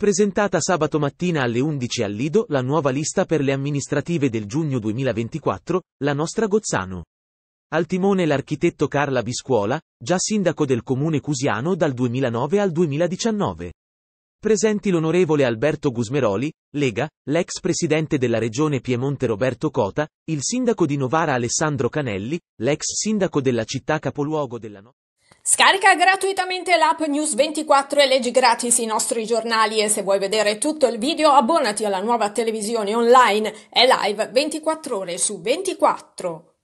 Presentata sabato mattina alle 11 al Lido la nuova lista per le amministrative del giugno 2024, la nostra Gozzano. Al timone l'architetto Carla Biscuola, già sindaco del comune cusiano dal 2009 al 2019. Presenti l'onorevole Alberto Gusmeroli, Lega, l'ex presidente della regione Piemonte Roberto Cota, il sindaco di Novara Alessandro Canelli, l'ex sindaco della città capoluogo della no- Scarica gratuitamente l'app News24 e leggi gratis i nostri giornali e se vuoi vedere tutto il video abbonati alla nuova televisione online e live 24 ore su 24.